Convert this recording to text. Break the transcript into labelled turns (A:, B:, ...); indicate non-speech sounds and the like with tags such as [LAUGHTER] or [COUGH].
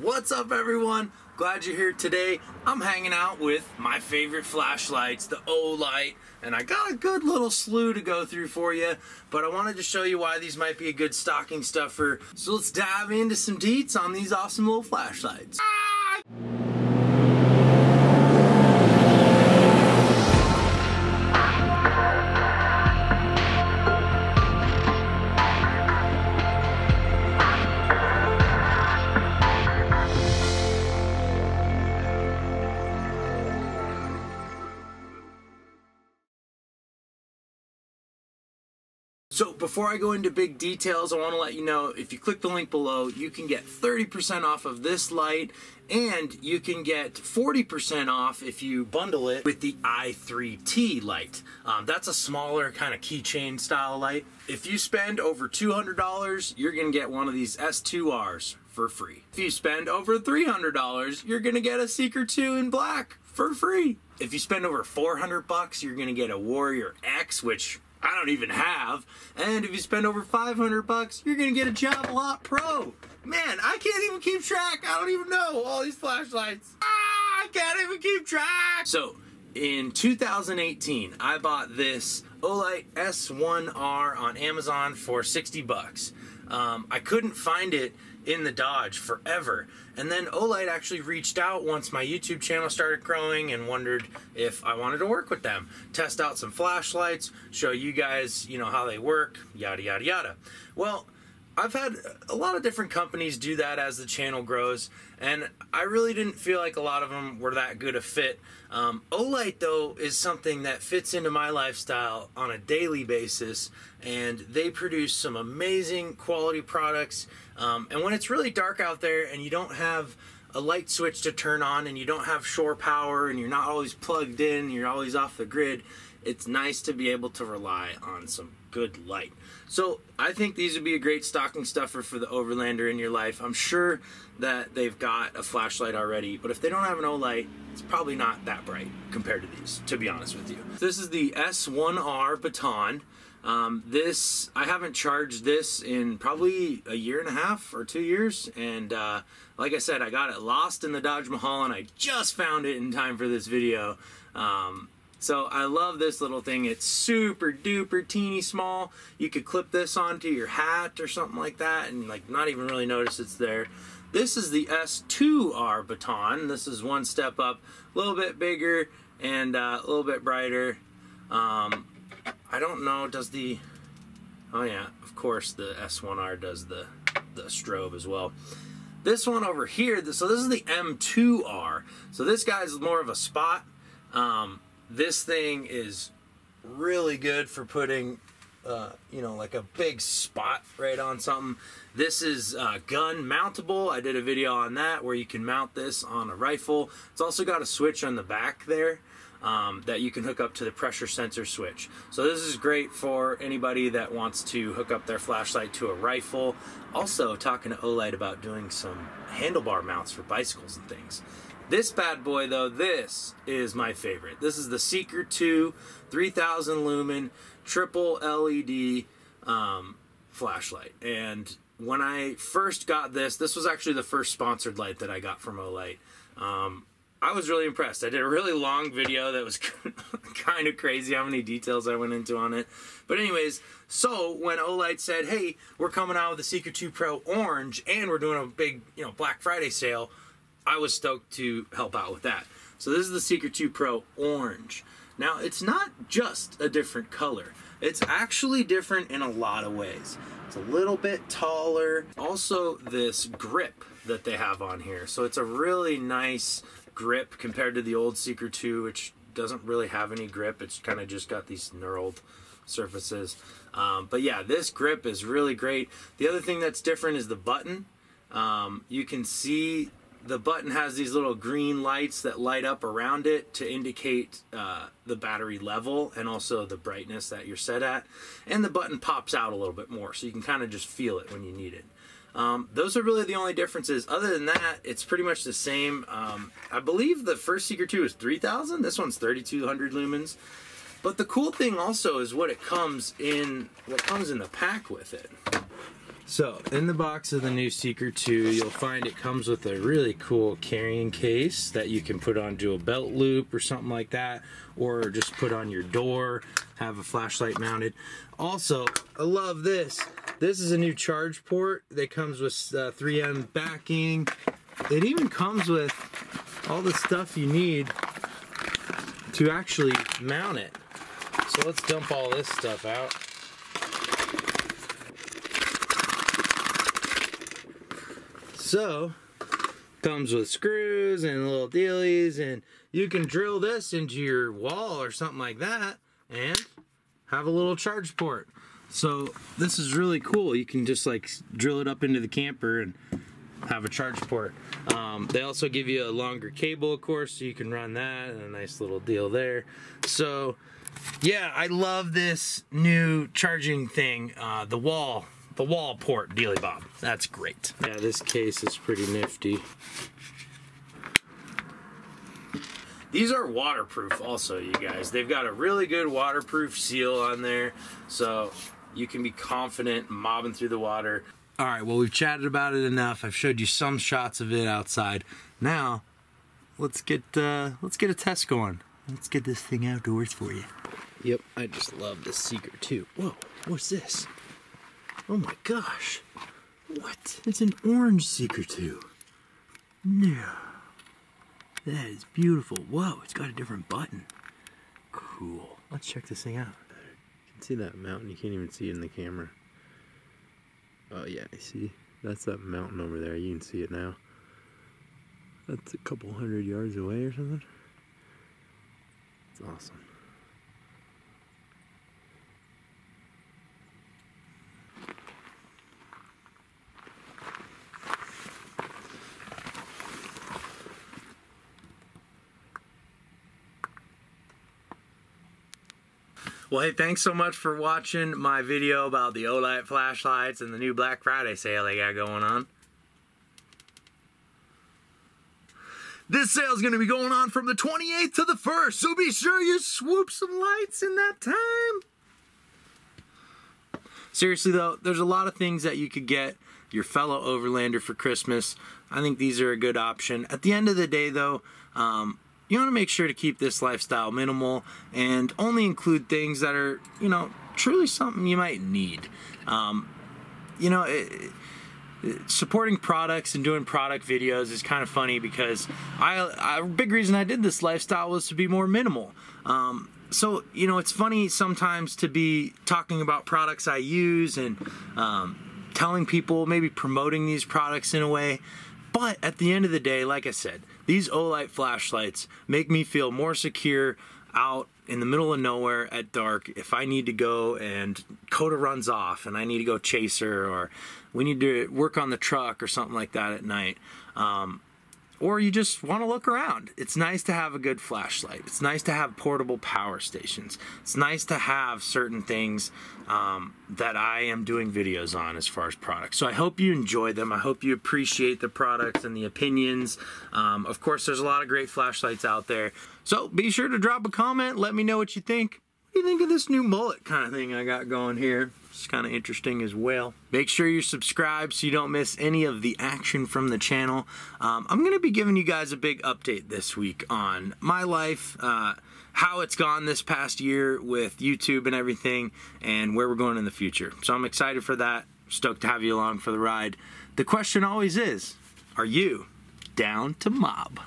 A: What's up everyone? Glad you're here today. I'm hanging out with my favorite flashlights, the Olight, and I got a good little slew to go through for you, but I wanted to show you why these might be a good stocking stuffer. So let's dive into some deets on these awesome little flashlights. So before I go into big details, I want to let you know if you click the link below, you can get 30% off of this light and you can get 40% off if you bundle it with the i3T light. Um, that's a smaller kind of keychain style light. If you spend over $200, you're going to get one of these S2Rs for free. If you spend over $300, you're going to get a Seeker 2 in black for free. If you spend over 400 bucks, you're going to get a Warrior X, which I don't even have. And if you spend over 500 bucks, you're gonna get a Javelot Pro. Man, I can't even keep track. I don't even know all these flashlights. Ah, I can't even keep track. So, in 2018, I bought this Olight S1R on Amazon for 60 bucks. Um, I couldn't find it in the Dodge forever. And then Olight actually reached out once my YouTube channel started growing and wondered if I wanted to work with them, test out some flashlights, show you guys, you know, how they work, yada, yada, yada. Well, I've had a lot of different companies do that as the channel grows, and I really didn't feel like a lot of them were that good a fit. Um, Olight, though, is something that fits into my lifestyle on a daily basis, and they produce some amazing quality products. Um, and when it's really dark out there and you don't have a light switch to turn on and you don't have shore power and you're not always plugged in, you're always off the grid, it's nice to be able to rely on some good light. So I think these would be a great stocking stuffer for the overlander in your life. I'm sure that they've got a flashlight already, but if they don't have an Olight, it's probably not that bright compared to these, to be honest with you. This is the S1R Baton. Um, this, I haven't charged this in probably a year and a half or two years, and uh, like I said, I got it lost in the Dodge Mahal, and I just found it in time for this video. Um, so I love this little thing. It's super duper teeny small. You could clip this onto your hat or something like that and like not even really notice it's there. This is the S2R baton. This is one step up, a little bit bigger and uh, a little bit brighter. Um, I don't know, does the, oh yeah, of course the S1R does the, the strobe as well. This one over here, so this is the M2R. So this guy's more of a spot. Um, this thing is really good for putting, uh, you know, like a big spot right on something. This is uh, gun mountable. I did a video on that where you can mount this on a rifle. It's also got a switch on the back there. Um, that you can hook up to the pressure sensor switch. So this is great for anybody that wants to hook up their flashlight to a rifle. Also talking to Olight about doing some handlebar mounts for bicycles and things. This bad boy though, this is my favorite. This is the Seeker 2 3000 lumen triple LED um, flashlight. And when I first got this, this was actually the first sponsored light that I got from Olight. Um, I was really impressed. I did a really long video that was [LAUGHS] kind of crazy how many details I went into on it. But anyways, so when Olight said, "Hey, we're coming out with the Seeker 2 Pro Orange and we're doing a big, you know, Black Friday sale," I was stoked to help out with that. So this is the Seeker 2 Pro Orange. Now, it's not just a different color. It's actually different in a lot of ways. It's a little bit taller. Also, this grip that they have on here. So it's a really nice grip compared to the old Seeker 2, which doesn't really have any grip. It's kind of just got these knurled surfaces. Um, but yeah, this grip is really great. The other thing that's different is the button. Um, you can see the button has these little green lights that light up around it to indicate uh, the battery level and also the brightness that you're set at. And the button pops out a little bit more, so you can kind of just feel it when you need it. Um, those are really the only differences. Other than that, it's pretty much the same. Um, I believe the first Seeker 2 is 3000. This one's 3200 lumens. But the cool thing also is what it comes in, what comes in the pack with it. So, in the box of the new Seeker 2, you'll find it comes with a really cool carrying case that you can put onto a belt loop or something like that, or just put on your door, have a flashlight mounted. Also, I love this. This is a new charge port that comes with uh, 3M backing. It even comes with all the stuff you need to actually mount it. So let's dump all this stuff out. So, comes with screws and little dealies and you can drill this into your wall or something like that and have a little charge port. So this is really cool. You can just like drill it up into the camper and have a charge port. Um, they also give you a longer cable, of course, so you can run that and a nice little deal there. So yeah, I love this new charging thing, uh, the wall the wall port dealy bob. That's great. Yeah, this case is pretty nifty. These are waterproof also, you guys. They've got a really good waterproof seal on there, so you can be confident mobbing through the water. All right, well, we've chatted about it enough. I've showed you some shots of it outside. Now, let's get uh, let's get a test going. Let's get this thing outdoors for you. Yep, I just love this Seeker 2. Whoa, what's this? Oh my gosh. What? It's an orange Seeker 2. No. That is beautiful. Whoa, it's got a different button. Cool. Let's check this thing out.
B: You can see that mountain. You can't even see it in the camera. Oh yeah, I see. That's that mountain over there. You can see it now. That's a couple hundred yards away or something. It's awesome.
A: Well, hey, thanks so much for watching my video about the Olight flashlights and the new Black Friday sale they got going on. This sale is going to be going on from the 28th to the 1st, so be sure you swoop some lights in that time. Seriously, though, there's a lot of things that you could get your fellow Overlander for Christmas. I think these are a good option. At the end of the day, though, um, you want to make sure to keep this lifestyle minimal and only include things that are, you know, truly something you might need. Um, you know, it, supporting products and doing product videos is kind of funny because I, a big reason I did this lifestyle was to be more minimal. Um, so you know, it's funny sometimes to be talking about products I use and um, telling people, maybe promoting these products in a way. But at the end of the day, like I said, these Olight flashlights make me feel more secure out in the middle of nowhere at dark if I need to go and COTA runs off and I need to go chase her or we need to work on the truck or something like that at night. Um, or you just want to look around. It's nice to have a good flashlight. It's nice to have portable power stations. It's nice to have certain things um, that I am doing videos on as far as products. So I hope you enjoy them. I hope you appreciate the products and the opinions. Um, of course, there's a lot of great flashlights out there. So be sure to drop a comment. Let me know what you think. You think of this new mullet kind of thing I got going here? It's kind of interesting as well. Make sure you're subscribed so you don't miss any of the action from the channel. Um, I'm going to be giving you guys a big update this week on my life, uh, how it's gone this past year with YouTube and everything, and where we're going in the future. So I'm excited for that. Stoked to have you along for the ride. The question always is, are you down to mob?